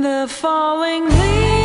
The falling leaves.